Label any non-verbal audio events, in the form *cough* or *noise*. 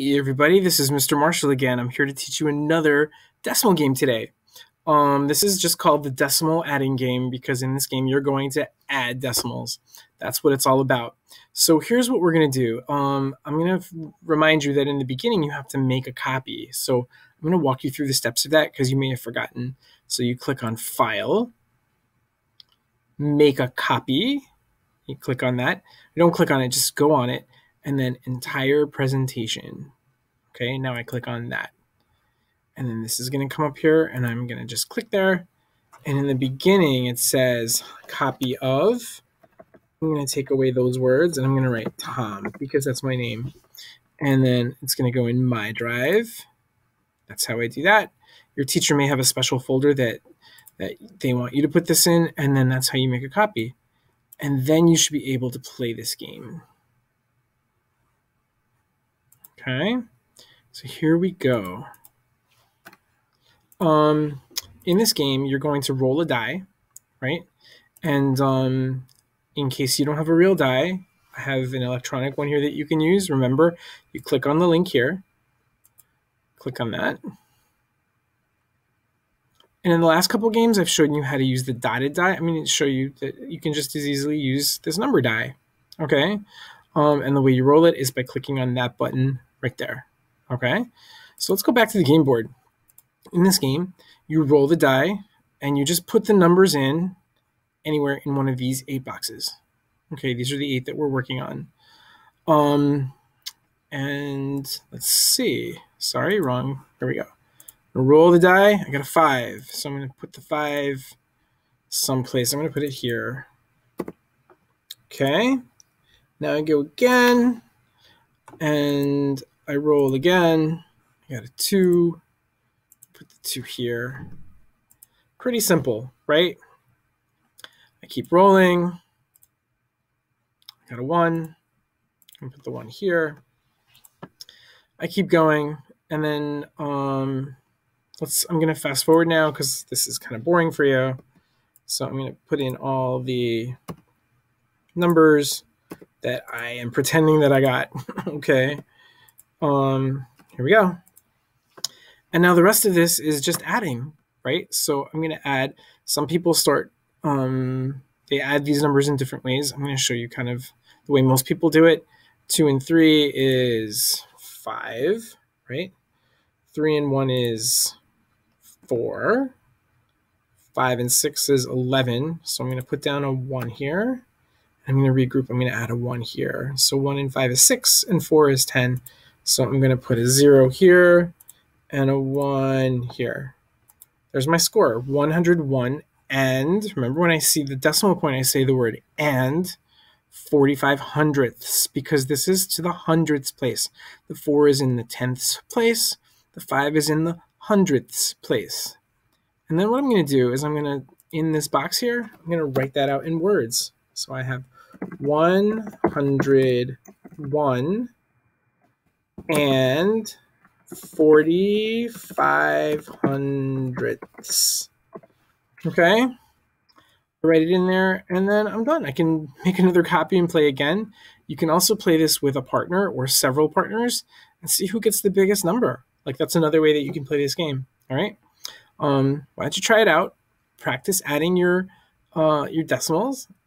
Hey everybody, this is Mr. Marshall again. I'm here to teach you another decimal game today. Um, this is just called the decimal adding game because in this game you're going to add decimals. That's what it's all about. So here's what we're going to do. Um, I'm going to remind you that in the beginning you have to make a copy. So I'm going to walk you through the steps of that because you may have forgotten. So you click on File, Make a Copy. You click on that. You don't click on it, just go on it and then entire presentation. Okay, now I click on that. And then this is going to come up here and I'm going to just click there. And in the beginning, it says copy of. I'm going to take away those words and I'm going to write Tom because that's my name. And then it's going to go in my drive. That's how I do that. Your teacher may have a special folder that, that they want you to put this in, and then that's how you make a copy. And then you should be able to play this game. Okay, so here we go. Um, in this game, you're going to roll a die, right? And um, in case you don't have a real die, I have an electronic one here that you can use. Remember, you click on the link here, click on that. And in the last couple games, I've shown you how to use the dotted die. I mean, show you that you can just as easily use this number die, okay? Um, and the way you roll it is by clicking on that button right there. Okay, so let's go back to the game board. In this game, you roll the die and you just put the numbers in anywhere in one of these eight boxes. Okay, these are the eight that we're working on. Um, and let's see. Sorry, wrong. Here we go. Roll the die. I got a five, so I'm going to put the five someplace. I'm going to put it here. Okay. Now I go again, and I roll again. I got a two. Put the two here. Pretty simple, right? I keep rolling. I got a one. I put the one here. I keep going, and then um, let's. I'm gonna fast forward now because this is kind of boring for you. So I'm gonna put in all the numbers that I am pretending that I got. *laughs* okay. Um, here we go. And now the rest of this is just adding, right? So I'm going to add, some people start, um, they add these numbers in different ways. I'm going to show you kind of the way most people do it. Two and three is five, right? Three and one is four. Five and six is 11. So I'm going to put down a one here. I'm going to regroup. I'm going to add a one here. So one and five is six and four is 10. So I'm going to put a zero here and a one here. There's my score, 101. And remember when I see the decimal point, I say the word and 45 hundredths because this is to the hundredths place. The four is in the tenths place. The five is in the hundredths place. And then what I'm going to do is I'm going to, in this box here, I'm going to write that out in words. So I have 101 and 45 hundredths. Okay, write it in there, and then I'm done. I can make another copy and play again. You can also play this with a partner or several partners and see who gets the biggest number. Like that's another way that you can play this game. All right. Um, why don't you try it out? Practice adding your uh, your decimals,